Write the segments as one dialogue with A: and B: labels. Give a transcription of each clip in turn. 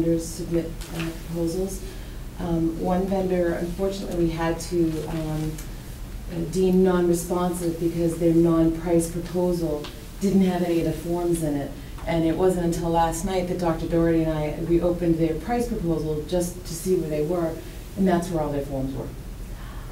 A: vendors submit uh, proposals. Um, One vendor, unfortunately, we had to um, uh, deem non-responsive because their non-price proposal didn't have any of the forms in it. And it wasn't until last night that Dr. Doherty and I, we opened their price proposal just to see where they were, and that's where all their forms were.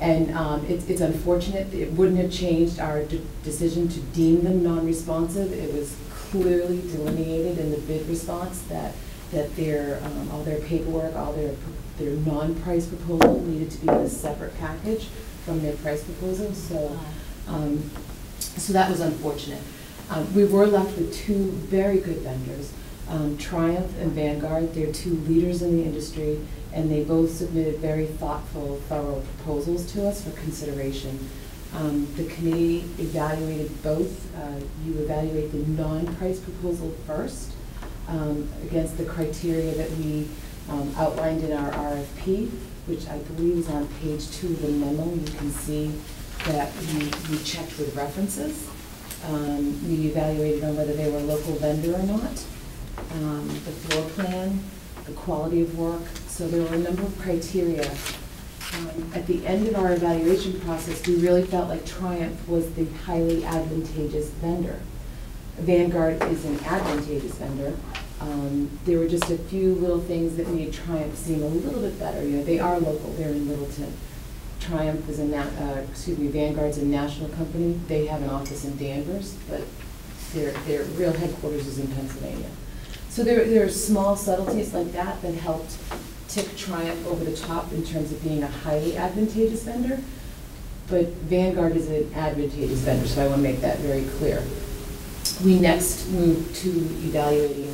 A: And um, it's it's unfortunate, it wouldn't have changed our de- decision to deem them non-responsive. It was clearly delineated in the bid response that, that their, um, all their paperwork, all their, their non-price proposal needed to be in a separate package from their price proposal, so, um, so that was unfortunate. Um, We were left with two very good vendors, um, Triumph and Vanguard. They're two leaders in the industry, and they both submitted very thoughtful, thorough proposals to us for consideration. Um, The committee evaluated both. Uh, You evaluate the non-price proposal first um, against the criteria that we um, outlined in our RFP, which I believe is on page two of the memo. You can see that we we checked with references. Um, We evaluated on whether they were a local vendor or not, um, the floor plan, the quality of work. So there were a number of criteria. Um, At the end of our evaluation process, we really felt like Triumph was the highly advantageous vendor. Vanguard is an advantageous vendor. Um, There were just a few little things that made Triumph seem a little bit better. You know, they are local, they're in Littleton. Triumph is a, uh, excuse me, Vanguard's a national company. They have an office in Danvers, but their, their real headquarters is in Pennsylvania. So there, there are small subtleties like that that helped tick Triumph over the top in terms of being a highly advantageous vendor. But Vanguard is an advantageous vendor, so I want to make that very clear. We next moved to evaluating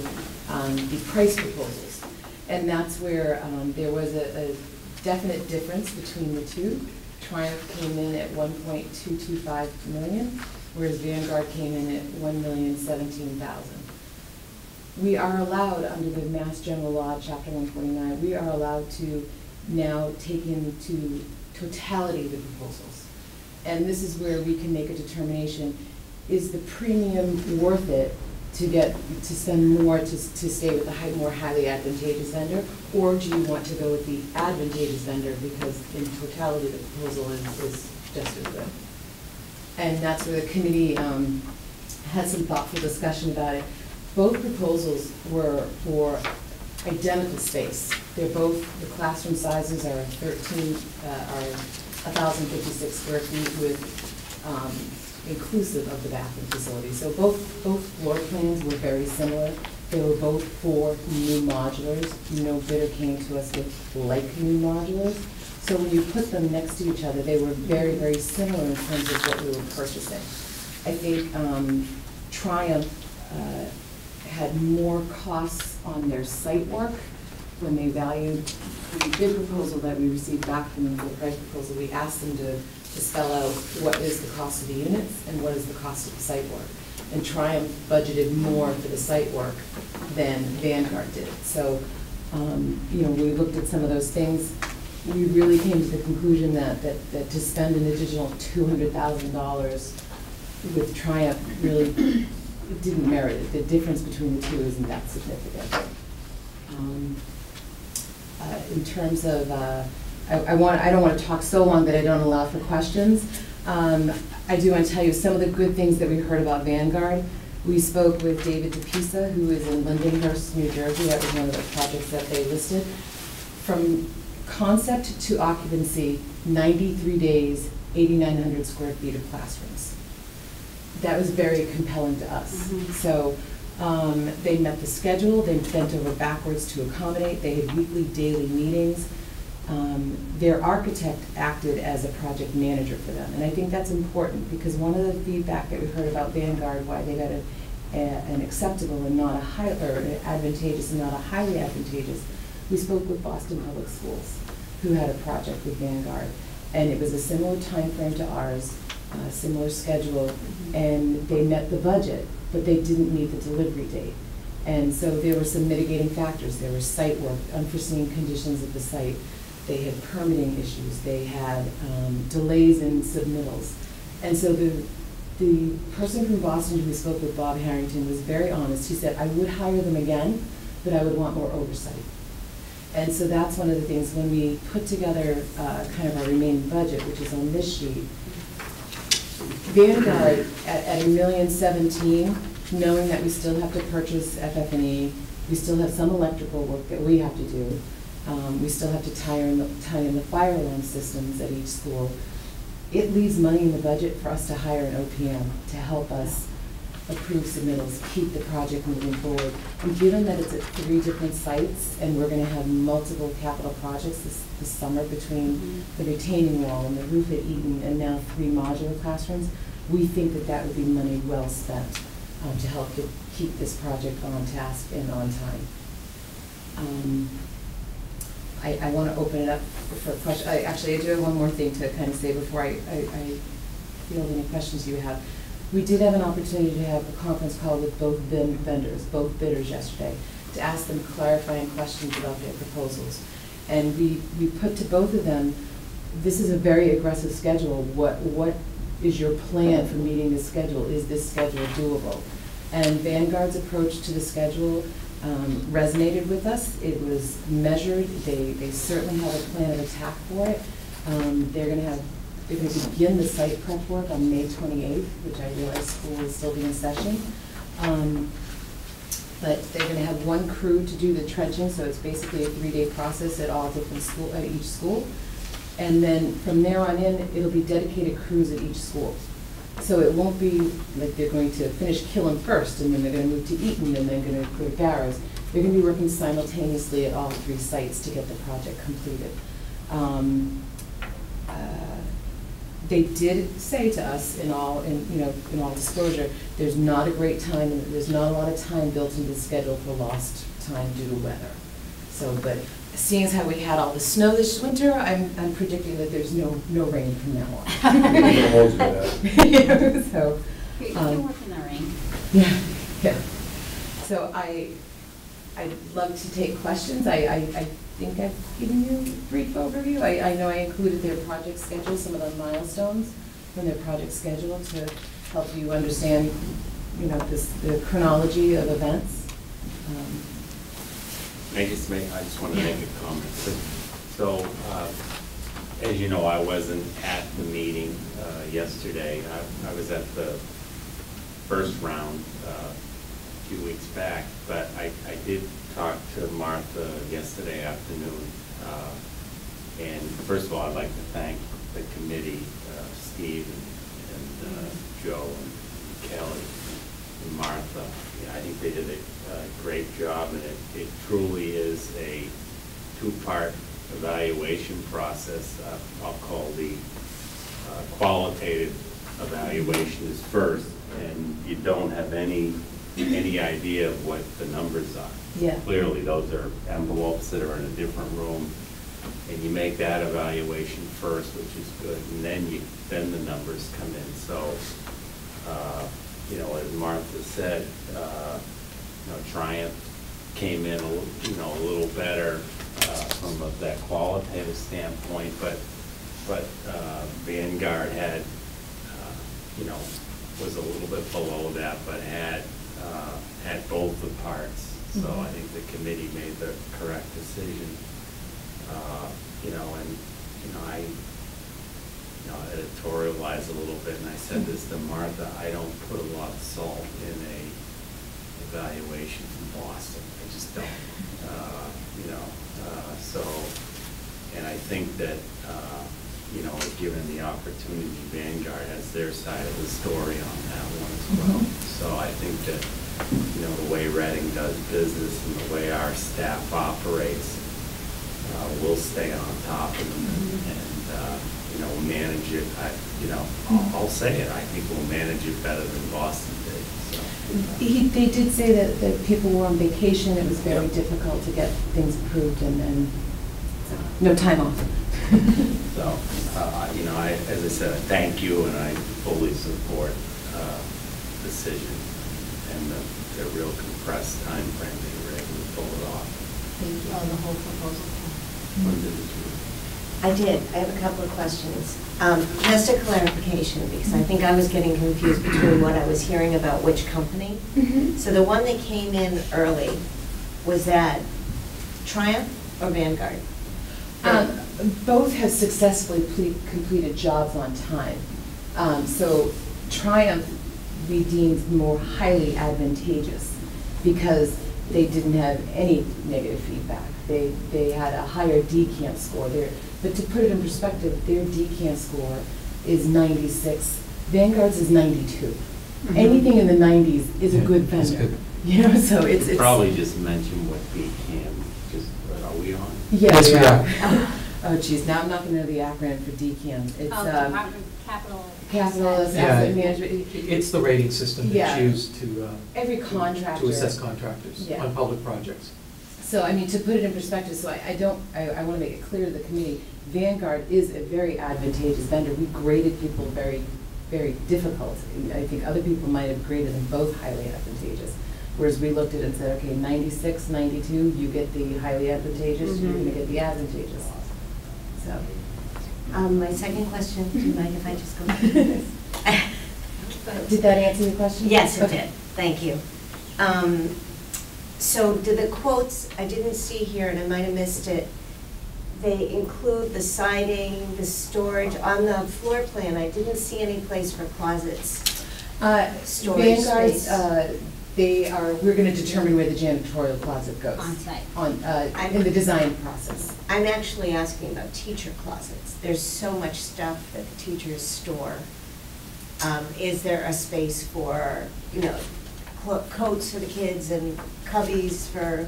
A: um, the price proposals. And that's where um, there was a a definite difference between the two. Triumph came in at 1.225 million, whereas Vanguard came in at 1,017,000. We are allowed, under the Mass General Law, Chapter 129, we are allowed to now take into totality the proposals. And this is where we can make a determination, is the premium worth it to get, to spend more to, to stay with the more highly advantageous vendor? Or do you want to go with the advantageous vendor because in totality, the proposal is, is just as good? And that's where the committee um, had some thoughtful discussion about it. Both proposals were for identical space. They're both, the classroom sizes are 13, uh, are 1,056 square feet with, um, inclusive of the bathroom facility. So both, both floor plans were very similar. They were both for new modulars. No bidder came to us with like new modulars. So when you put them next to each other, they were very, very similar in terms of what we were purchasing. I think um, Triumph uh, had more costs on their site work when they valued the bid proposal that we received back from them, the price proposal. We asked them to, to spell out what is the cost of the units and what is the cost of the site work. And Triumph budgeted more for the site work than Vanguard did. So, um, you know, we looked at some of those things. We really came to the conclusion that, that, that to spend an additional two hundred thousand dollars with Triumph really didn't merit it. The difference between the two isn't that significant. Um, uh, In terms of, uh, I I want, I don't want to talk so long that I don't allow for questions. Um, I do want to tell you some of the good things that we heard about Vanguard. We spoke with David DePisa, who is in Lindenhurst, New Jersey. That was one of the projects that they listed. From concept to occupancy, 93 days, 8,900 square feet of classrooms. That was very compelling to us.
B: Mhm.
A: So um, they met the schedule, they bent over backwards to accommodate, they had weekly, daily meetings. Um, Their architect acted as a project manager for them, and I think that's important, because one of the feedback that we heard about Vanguard, why they got a- a- an acceptable and not a high, or an advantageous and not a highly advantageous, we spoke with Boston Public Schools, who had a project with Vanguard, and it was a similar time frame to ours, uh, similar schedule, and they met the budget, but they didn't meet the delivery date. And so there were some mitigating factors. There was site work, unforeseen conditions at the site. They had permitting issues. They had um, delays in submittals. And so the, the person from Boston who we spoke with, Bob Harrington, was very honest. He said, I would hire them again, but I would want more oversight. And so that's one of the things, when we put together uh, kind of our remaining budget, which is on this sheet, Vanguard at, at a million seventeen, knowing that we still have to purchase FF&E, we still have some electrical work that we have to do. Um, we still have to tie in, the- tie in the fire alarm systems at each school. It leaves money in the budget for us to hire an OPM to help us approve submittals, keep the project moving forward. And given that it's at three different sites, and we're gonna have multiple capital projects this, this summer between the retaining wall and the roof at Eaton, and now three modular classrooms, we think that that would be money well spent um, to help to keep this project on task and on time. Um, I, I want to open it up for questions. Actually, I do have one more thing to kind of say before I, I, I field any questions you have. We did have an opportunity to have a conference call with both ven- vendors, both bidders yesterday, to ask them clarifying questions about their proposals. And we, we put to both of them, this is a very aggressive schedule. What, what is your plan for meeting this schedule? Is this schedule doable? And Vanguard's approach to the schedule um, resonated with us. It was measured. They, they certainly have a plan of attack for it. Um, They're gonna have, they're gonna begin the site prep work on May twenty-eighth, which I realize school will still be in session. Um, But they're gonna have one crew to do the trenching, so it's basically a three-day process at all different school, at each school. And then from there on in, it'll be dedicated crews at each school. So it won't be like they're going to finish Killam first, and then they're gonna move to Eaton, and then gonna go to Barrows. They're gonna be working simultaneously at all three sites to get the project completed. Um, uh, They did say to us in all, in, you know, in all disclosure, there's not a great time, there's not a lot of time built into the schedule for lost time due to weather. So, but seeing as how we had all the snow this winter, I'm, I'm predicting that there's no, no rain from now on.
B: We'll you to.
A: So, Um,
C: can work in the rain.
A: yeah, yeah. So I, I'd love to take questions. I, I, I think I've given you a brief overview. I, I know I included their project schedule, some of the milestones from their project schedule to help you understand, you know, this, the chronology of events. Um,
D: I just make, I just want to make a comment. So, uh, as you know, I wasn't at the meeting uh, yesterday. I- I was at the first round uh, a few weeks back, but I, I did talk to Martha yesterday afternoon. uh, And first of all, I'd like to thank the committee, uh, Steve and and, uh, Joe and Kelly and Martha. Yeah, I think they did a uh, great job, and it it truly is a two-part evaluation process. Uh, I'll call the uh, qualitative evaluation is first, and you don't have any, any idea of what the numbers are.
A: Yeah.
D: Clearly, those are envelopes that are in a different room, and you make that evaluation first, which is good, and then you, then the numbers come in. So, uh, you know, as Martha said, uh, you know, Triumph came in, a little- you know, a little better uh, from a- that qualitative standpoint, but, but uh, Vanguard had, uh, you know, was a little bit below that, but had, uh, had both the parts. So I think the committee made the correct decision. Uh, You know, and, you know, I, you know, editorialize a little bit, and I said this to Martha, I don't put a lot of salt in a evaluation from Boston, I just don't. Uh, You know, uh, so, and I think that, uh, you know, given the opportunity, Vanguard has their side of the story on that one as well. So I think that, you know, the way Reading does business and the way our staff operates, uh, we'll stay on top of them and- and, uh, you know, manage it. I, you know, I'll- I'll say it, I think we'll manage it better than Boston.
A: He, they did say that, that people were on vacation, it was very difficult to get things approved, and then, so, no time off.
D: So, uh, you know, I, as I said, I thank you and I fully support uh, decision and the, the real compressed timeframe that you were able to pull it off.
C: Oh, the whole proposal.
D: When did it-
E: I did. I have a couple of questions. Um, Just a clarification, because I think I was getting confused between what I was hearing about which company. So the one that came in early, was that Triumph or Vanguard?
A: Um, Both have successfully completed jobs on time. Um, So Triumph, we deemed more highly advantageous because they didn't have any negative feedback. They, they had a higher DCAM score there. But to put it in perspective, their DCAM score is 96, Vanguard's is 92. Anything in the 90s is a
F: Yeah,
A: good
F: that's
A: vendor.
F: good.
A: You know, so it's, it's.
D: Probably just mention what we can, just, are we on?
A: Yeah,
F: Yes, we
A: we
F: are.
A: are. Oh geez, now I'm not gonna know the acronym for DCAM. It's,
C: Oh,
A: um,
C: Capital.
A: Capital
C: Assets.
F: Yeah.
A: Asset Management.
F: It's the rating system
A: Yeah.
F: that's used to, uh,
A: Every contractor.
F: to assess contractors
A: Yeah.
F: on public projects.
A: So, I mean, to put it in perspective, so I, I don't, I, I wanna make it clear to the committee, Vanguard is a very advantageous vendor. We graded people very, very difficult. I think other people might have graded them both highly advantageous. Whereas we looked at it and said, okay, 96, 92, you get the highly advantageous, you're
E: Mhm.
A: gonna get the advantageous. So.
E: Um, My second question, do you mind if I just go back to this?
A: Did that answer your question?
E: Yes, it
A: Okay.
E: did, thank you. Um, So do the quotes, I didn't see here, and I might have missed it, they include the siding, the storage, on the floor plan, I didn't see any place for closets.
A: Uh,
E: Storage
A: Vanguard's,
E: space.
A: uh, they are, we're gonna determine where the janitorial closet goes.
C: On site.
A: On, uh,
E: I'm-
A: in the design process.
E: I'm actually asking about teacher closets. There's so much stuff that the teachers store. Um, Is there a space for, you know, clo- coats for the kids and cubbies for,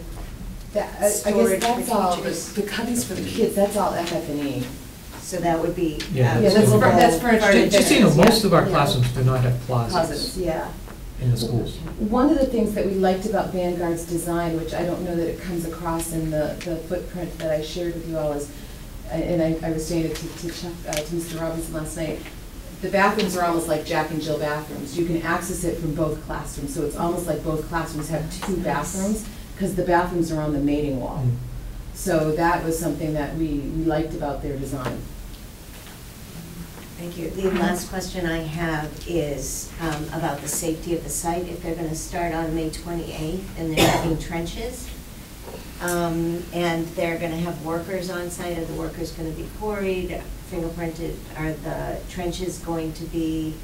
A: That, I- I
E: Storage
A: guess
E: for
A: that's all,
E: teachers.
A: the cubbies for the kids, that's all FF&E.
E: so that would be.
F: Yeah.
E: uh,
F: Yeah, that's
A: fur-
E: movable
A: that's furniture.
E: furniture.
F: Just, so you know,
A: Yeah.
F: most of our
A: Yeah.
F: classrooms do not have
A: Closets,
F: closets
A: yeah.
F: in the schools.
A: One of the things that we liked about Vanguard's design, which I don't know that it comes across in the, the footprint that I shared with you all, is, and I, I was saying it to, to Chuck, uh, to Mr. Robinson last night, the bathrooms are almost like Jack and Jill bathrooms. You can access it from both classrooms, so it's almost like both classrooms have two bathrooms, because the bathrooms are on the mating wall.
F: Mm.
A: So that was something that we, we liked about their design.
E: Thank you. The last question I have is um, about the safety of the site. If they're going to start on May 28th and they're having trenches, um, and they're going to have workers on site, are the workers going to be quarried, fingerprinted? Are the trenches going to be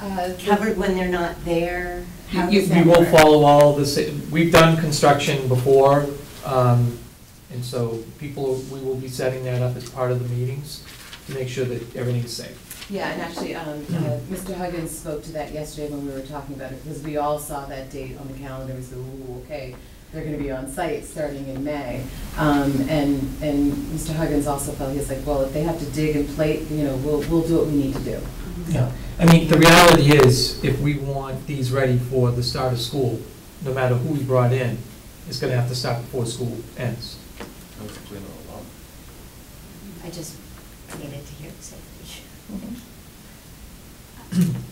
A: Uh,
E: covered when they're not there? How
F: You-
E: does
F: We
E: that
F: will
E: work?
F: follow all the, sa- we've done construction before, um, and so people, we will be setting that up as part of the meetings to make sure that everything's safe.
A: Yeah, and actually, um, uh, Mr. Huggins spoke to that yesterday when we were talking about it, because we all saw that date on the calendar, we said, ooh, okay, they're gonna be on site starting in May. Um, and, and Mr. Huggins also felt, he was like, well, if they have to dig and plate, you know, we'll, we'll do what we need to do.
F: Yeah, I mean, the reality is, if we want these ready for the start of school, no matter who we brought in, it's gonna have to start before school ends.
E: I just needed to hear the safety.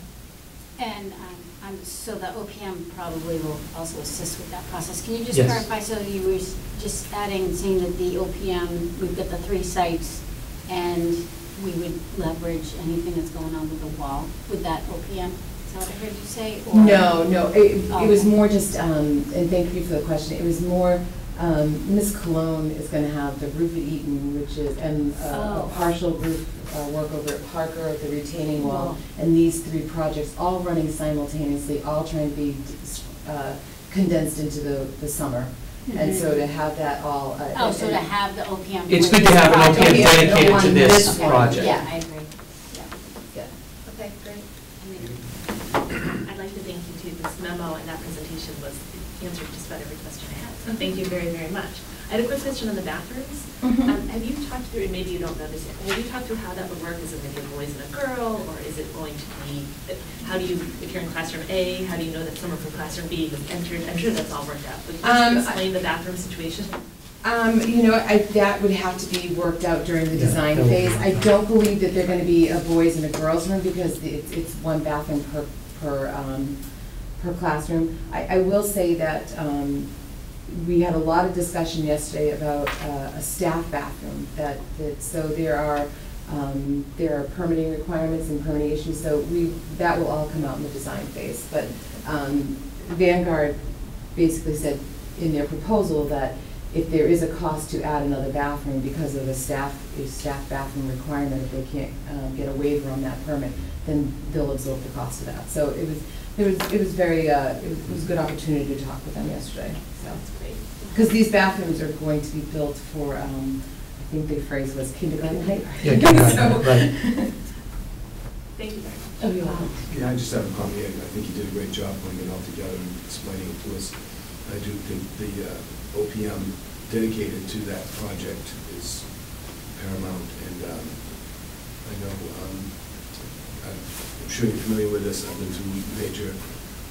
C: And um, um, so the OPM probably will also assist with that process. Can you just
F: Yes.
C: clarify, so you were s- just adding, saying that the OPM, we've got the three sites, and we would leverage anything that's going on with the wall with that OPM? Is that what I heard you say? or-
A: No, no, it, it was more just, um, and thank you for the question, it was more, um, Ms. Cologne is gonna have the roof at Eaton, which is, and uh, a
C: Oh.
A: partial roof, uh, work over at Parker, at the retaining wall,
C: Wall.
A: and these three projects, all running simultaneously, all trying to be, uh, condensed into the, the summer. And so to have that all. uh,
C: Oh, so to
A: and-
C: have the OPM.
F: It's good to have an OPM
C: project.
F: Dedicated to this
A: this one.
F: project.
C: Yeah, I agree, yeah.
A: Yeah.
C: Okay, great. I mean,
G: I'd like to thank you too. This memo and that presentation was, answered just about every question I had. So thank you very, very much. I had a quick question on the bathrooms.
A: Mhm.
G: Um, Have you talked through, and maybe you don't know this yet, have you talked through how that would work? Is it maybe a boys and a girl, or is it going to be, how do you, if you're in classroom A, how do you know that someone from classroom B has entered? I'm sure that's all worked out. But can
A: Um,
G: you
A: I-
G: explain the bathroom situation?
A: Um, you know, I, that would have to be worked out during the
F: Yeah,
A: design
F: that would be
A: phase. I don't believe that they're gonna be a boys and a girls room because it's, it's one bathroom per, per, um, per classroom. I, I will say that, um, we had a lot of discussion yesterday about, uh, a staff bathroom that, that, so there are, um, there are permitting requirements and permitting issues, so we, that will all come out in the design phase. But, um, Vanguard basically said in their proposal that if there is a cost to add another bathroom because of a staff, a staff bathroom requirement, if they can't um, get a waiver on that permit, then they'll absorb the cost of that. So it was, it was, it was very, uh, it was it was a good opportunity to talk with them yesterday, so.
G: That's great.
A: Because these bathrooms are going to be built for, um, I think the phrase was kindergarten height.
F: Yeah, kindergarten
A: So-
F: right.
G: Thank you very much.
A: Oh, you're welcome.
B: Yeah, I just have a comment, and I think you did a great job putting it all together and explaining it to us. I do think the uh, OPM dedicated to that project is paramount, and um, I know, um, I'm sure you're familiar with this, I've been through major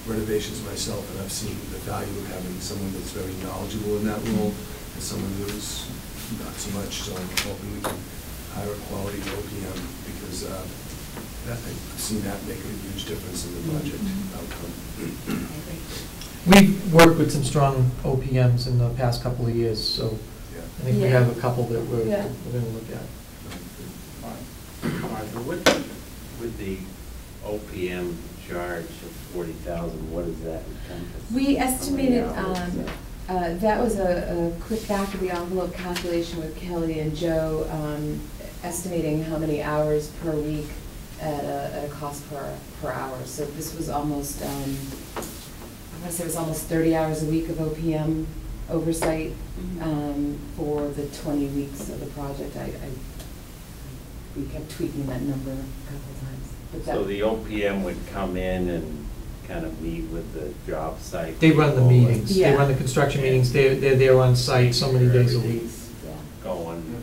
B: renovations myself, and I've seen the value of having someone that's very knowledgeable in that role, and someone who's not so much, so I'm hoping we can hire a quality OPM, because uh, that- I've seen that make a huge difference in the project outcome.
F: We've worked with some strong OPMs in the past couple of years, so
B: Yeah.
F: I think we have a couple that we're,
A: Yeah.
F: we're gonna look at.
D: Martha, with, with the OPM charge of forty thousand, what does that encompass?
A: We estimated, um,
D: that?
A: uh, that was a, a quick back of the envelope calculation with Kelly and Joe, um, estimating how many hours per week at a, at a cost per, per hour. So this was almost, um, I wanna say it was almost thirty hours a week of OPM oversight, um, for the twenty weeks of the project. I, I, we kept tweaking that number a couple of times. but that-
D: So the OPM would come in and kind of meet with the job site?
F: They run the
D: people and
F: meetings, they run the construction meetings, they're, they're there on site so many days a week.
D: Everything's
A: Yeah.
D: Going,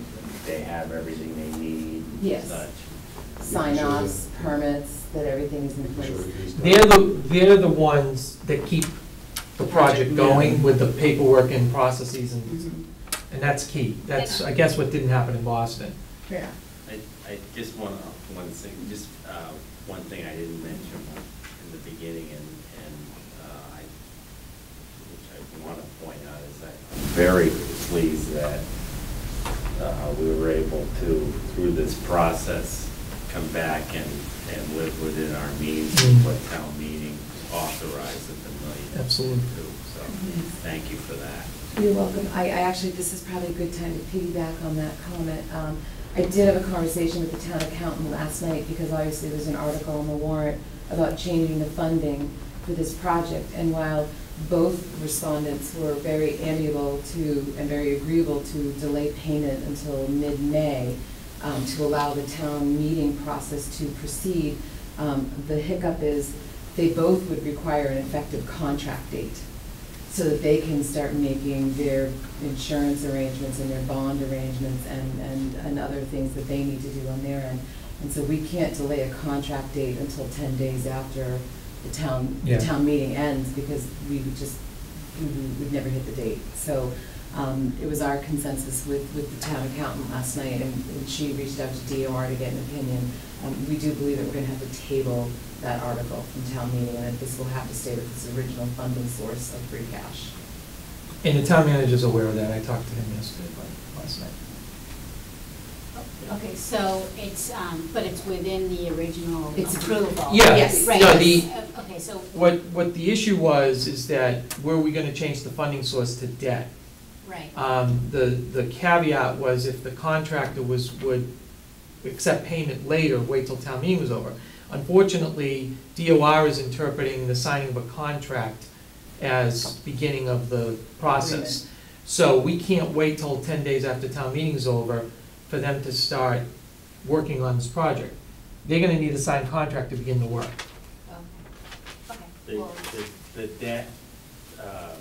D: they have everything they need and
A: Yes.
D: such.
A: Sign offs, permits, that everything is in place.
B: sure.
F: They're the, they're the ones that keep the project going with the paperwork and processes and,
A: Mhm.
F: and that's key. That's, I guess, what didn't happen in Boston.
A: Yeah.
D: I, I just want to, one thing, just, uh, one thing I didn't mention in the beginning and, and, uh, I, which I want to point out is that I'm very pleased that, uh, we were able to, through this process, come back and, and live within our means of
F: Mm.
D: what town meeting authorized at the million.
F: Absolutely.
D: two. So, thank you for that.
A: You're welcome. I, I actually, this is probably a good time to piggyback on that comment. Um, I did have a conversation with the town accountant last night, because obviously there's an article on the warrant about changing the funding for this project. And while both respondents were very amiable to, and very agreeable to delay payment until mid-May, um, to allow the town meeting process to proceed, um, the hiccup is, they both would require an effective contract date so that they can start making their insurance arrangements and their bond arrangements and, and, and other things that they need to do on their end. And so we can't delay a contract date until ten days after the town, the town meeting ends, because we would just, we would we'd never hit the date. So, um, it was our consensus with, with the town accountant last night, and, and she reached out to DOR to get an opinion. Um, we do believe that we're gonna have to table that article from town meeting, and that this will have to stay with its original funding source of free cash.
F: And the town manager's aware of that, I talked to him yesterday, but last night.
C: Okay, so it's, um, but it's within the original
A: It's-
C: approval?
F: Yeah,
A: Yes.
C: Right,
F: no, the-
C: uh, okay, so.
F: What, what the issue was, is that were we gonna change the funding source to debt?
C: Right,
F: Um, the, the caveat was if the contractor was, would accept payment later, wait till town meeting was over. Unfortunately, DOR is interpreting the signing of a contract as beginning of the process. So we can't wait till ten days after town meeting's over for them to start working on this project. They're gonna need a signed contract to begin the work.
C: okay, okay,
D: The,
C: well,
D: the, the debt, uh,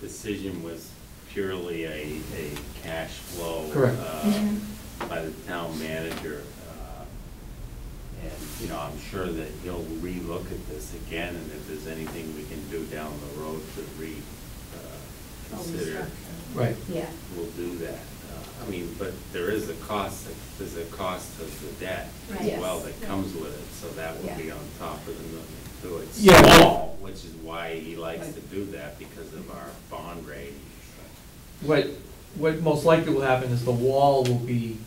D: decision was purely a, a cash flow.
F: Correct.
D: uh,
A: Mhm.
D: By the town manager. And, you know, I'm sure that he'll relook at this again, and if there's anything we can do down the road to re, uh,
C: Oh,
D: consider,
C: restructure.
F: Right.
A: Yeah.
D: we'll do that. Uh, I mean, but there is a cost, there's a cost of the debt
C: Right.
D: as
A: Yes.
D: well that comes with it, so that will
A: Yeah.
D: be on top of the million too. It's
F: Yeah.
D: small, which is why he likes to do that, because of our bond rating.
F: What, what most likely will happen is the wall will be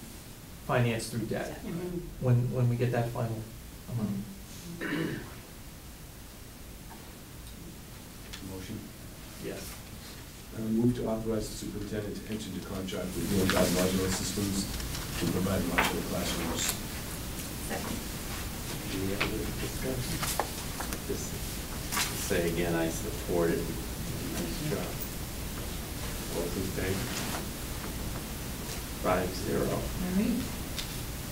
F: financed through debt
C: mhm.
F: when, when we get that final amount.
B: Motion?
D: Yes.
B: Uh, Move to authorize the superintendent to enter into contract with Unified Modular Systems to provide modular classrooms.
D: Any other discussion? Just say again, I support it. Nice job. All those in favor? Five zero.
A: All right.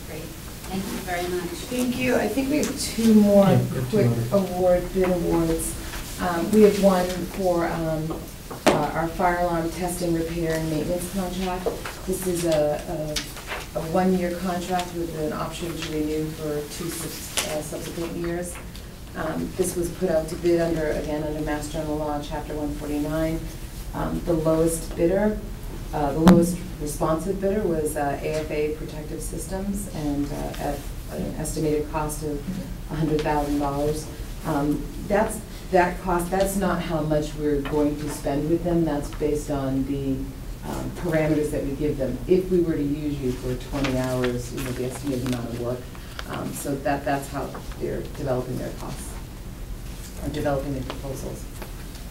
C: Great, thank you very much.
A: Thank you. I think we have two more
F: Yeah, we have two
A: quick award, bid awards. Um, We have one for um, uh, our fire alarm testing, repair, and maintenance contract. This is a, a, a one-year contract with an option to renew for two subs- uh, subsequent years. Um, This was put out to bid under, again, under Mass General Law, Chapter 149. Um, The lowest bidder, uh, the lowest responsive bidder was uh, AFA Protective Systems, and uh, at an estimated cost of $100,000. Um, That's, that cost, that's not how much we're going to spend with them, that's based on the um, parameters that we give them. If we were to use you for 20 hours, you know, the estimated amount of work. Um, So that, that's how they're developing their costs, or developing their proposals.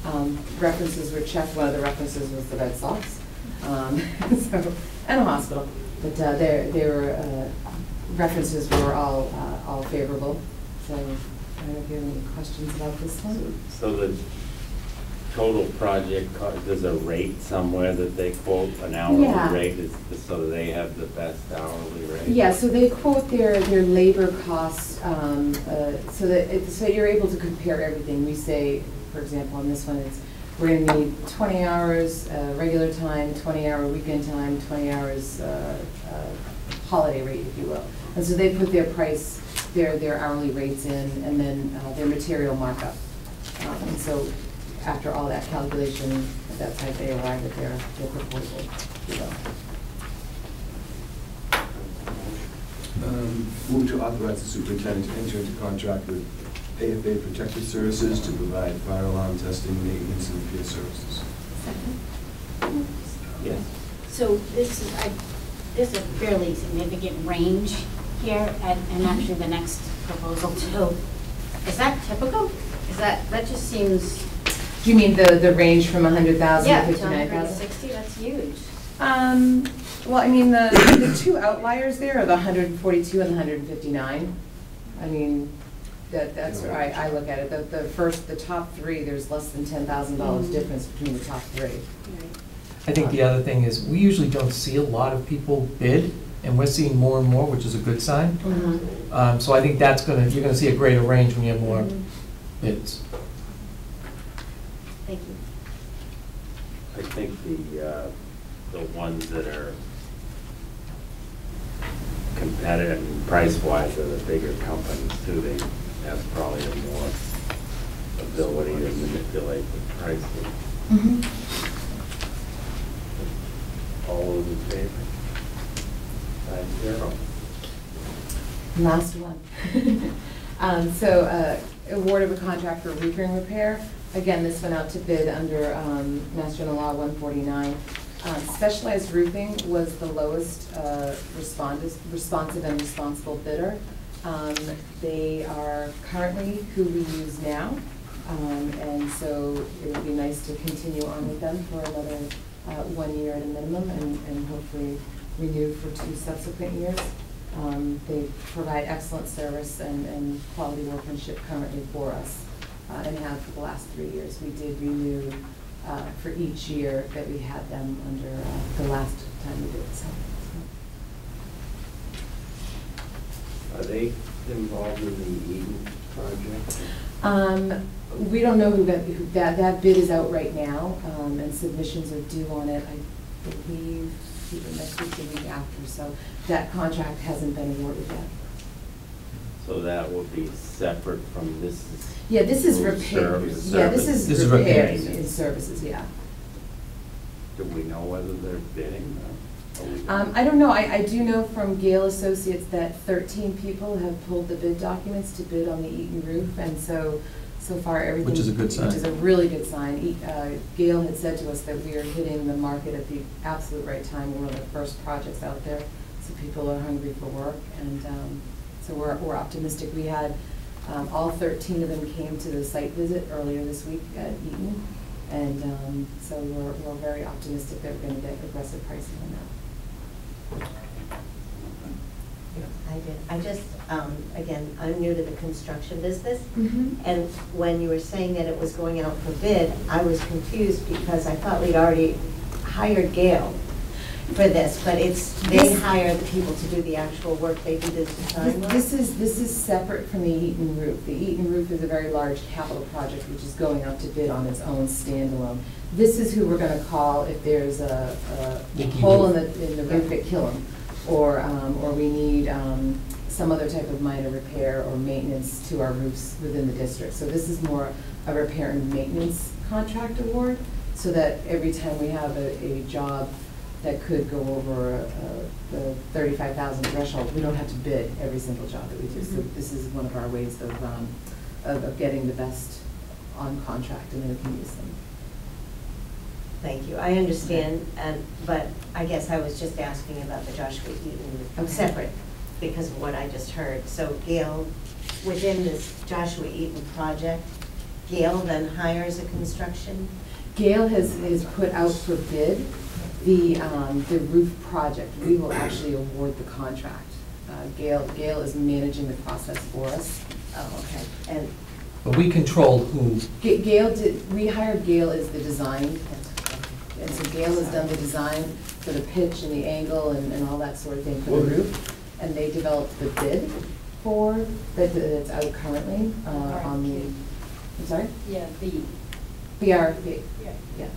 A: Um, References were checked, one of the references was the Red Sox, um, so, and a hospital. But uh, their, their uh, references were all, uh, all favorable, so I don't know if you have any questions about this one?
D: So the total project, co- there's a rate somewhere that they quote, an hourly
A: Yeah.
D: rate, is, so they have the best hourly rate?
A: Yeah, so they quote their, their labor costs, um, uh, so that, it- so you're able to compare everything. We say, for example, on this one, it's, we're gonna need twenty hours, uh, regular time, twenty hour weekend time, twenty hours, uh, uh, holiday rate, if you will. And so they put their price, their, their hourly rates in, and then, uh, their material markup. Um, and so, after all that calculation, that's how they arrive at their, their proposal, if you will.
B: Um, Move to authorize the superintendent to enter into contract with AFA Protective Services to provide fire alarm testing, maintenance, and repair services.
D: Yes.
C: So this is, I, this is a fairly significant range here, and, and actually the next proposal too. Is that typical? Is that, that just seems,
A: Do you mean the, the range from hundred thousand
C: yeah,
A: to
C: to
A: fifty-nine
C: hundred and
A: thousand?
C: sixty, that's huge.
A: Um, well, I mean, the, the two outliers there are the hundred and forty-two and the hundred and fifty-nine. I mean, that, that's where I, I look at it. The, the first, the top three, there's less than ten thousand dollars
C: Mm.
A: difference between the top three.
F: I think the other thing is, we usually don't see a lot of people bid, and we're seeing more and more, which is a good sign. Um, so I think that's gonna, you're gonna see a greater range when you have more
C: Mhm.
F: bids.
C: Thank you.
D: I think the, uh, the ones that are competitive price-wise are the bigger companies too. They have probably the more ability to manipulate the pricing.
A: Mm-hmm.
D: All those in favor? Five zero.
A: Last one. Um, so, uh, award of a contract for roofing repair. Again, this went out to bid under, um, Mass General Law one forty-nine. Um, Specialized Roofing was the lowest, uh, responsive and responsible bidder. Um, they are currently who we use now. Um, and so it would be nice to continue on with them for another, uh, one year at a minimum and, and hopefully renew for two subsequent years. Um, They provide excellent service and, and quality workmanship currently for us, uh, and have for the last three years. We did renew uh, for each year that we had them under uh, the last time we did so.
D: Are they involved in the Eaton project?
A: Um, We don't know who that, who that, that bid is out right now, um, and submissions are due on it, I believe, either next week or the week after, so that contract hasn't been awarded yet.
D: So that will be separate from this?
A: Yeah, this is
D: Food
A: repair,
D: service-
A: yeah, this
F: This
A: is
F: is
A: repair
F: repairs.
A: and services, yeah.
D: Do we know whether they're bidding? or- or we-
A: Um, I don't know, I, I do know from Gale Associates that thirteen people have pulled the bid documents to bid on the Eaton roof, and so, so far, everything.
F: Which is a good sign.
A: Which is a really good sign. E- uh, Gale had said to us that we are hitting the market at the absolute right time, we're one of the first projects out there, so people are hungry for work, and, um, so we're, we're optimistic. We had, um, all thirteen of them came to the site visit earlier this week at Eaton, And um, so we're, we're very optimistic that we're gonna get aggressive pricing on that.
E: I did, I just, um, again, I'm new to the construction business,
A: Mm-hmm.
E: and when you were saying that it was going out for bid, I was confused because I thought we'd already hired Gale for this, but it's, they
A: This-
E: hire the people to do the actual work, they do the design work?
A: This is, this is separate from the Eaton roof. The Eaton roof is a very large capital project which is going out to bid on its own standalone. This is who we're gonna call if there's a, a
F: Leaky
A: hole in the, in the roof at Killam. Or, um, or we need, um, some other type of minor repair or maintenance to our roofs within the district. So this is more a repair and maintenance contract award, so that every time we have a, a job that could go over uh, the thirty-five thousand threshold, we don't have to bid every single job that we do. So
C: Mhm.
A: this is one of our ways of, um, of, of getting the best on contract, and then we can use them.
E: Thank you, I understand, and, but I guess I was just asking about the Joshua Eaton,
A: Okay.
E: separate, because of what I just heard. So Gale, within this Joshua Eaton project, Gale then hires a construction?
A: Gale has, has put out for bid the, um, the roof project. We will actually award the contract. Uh, Gale, Gale is managing the process for us.
E: Oh, okay, and,
F: But we control who,
A: Ga- Gale did, we hired Gale as the design, and so Gale has done the design for the pitch and the angle and, and all that sort of thing for the roof. And they developed the bid for, that, that's out currently, uh, on the, I'm sorry?
C: Yeah, the,
A: BRFP,
C: yeah.
A: yeah.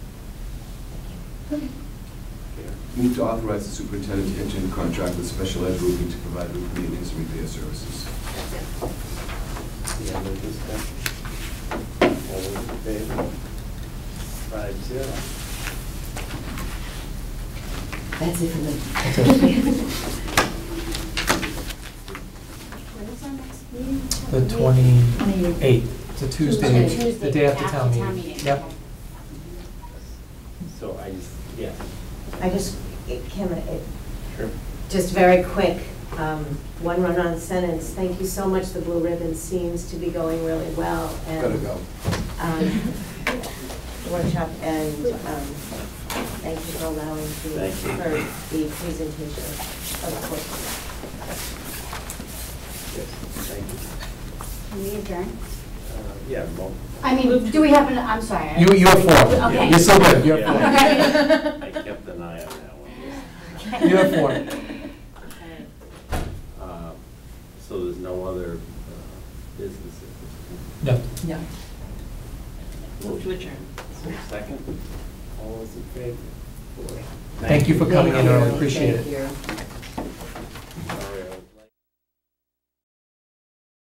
B: Move to authorize the superintendent to enter into contract with Specialized Roofing to provide roof maintenance and repair services.
D: Any other discussion? All those in favor? Five zero.
A: That's it for me.
C: When is our next meeting?
F: the twenty-eighth, it's a Tuesday,
C: Tuesday,
F: the day after town
C: town
F: meeting. Yep.
D: So I just, yeah,
E: I just, it, Kim, it,
D: sure.
E: just very quick, um, one run-on sentence, thank you so much, the Blue Ribbon seems to be going really well, and.
B: Gotta go.
E: um, workshop, and um, thank you for allowing the, for the presentation of the course.
D: Yes, thank you.
C: Can we adjourn?
D: Yeah, well,
C: I mean, do we have an, I'm sorry.
F: You, you're four.
C: Okay.
F: You're so good, you're
D: Yeah.
F: four.
D: I kept an eye on that one.
F: You're four.
D: Uh, So there's no other uh, business at this
F: No.
A: No.
G: Move to adjourn.
D: point? Second, all those in favor? Four.
F: Thank you for coming in early, appreciate it.
A: Thank you.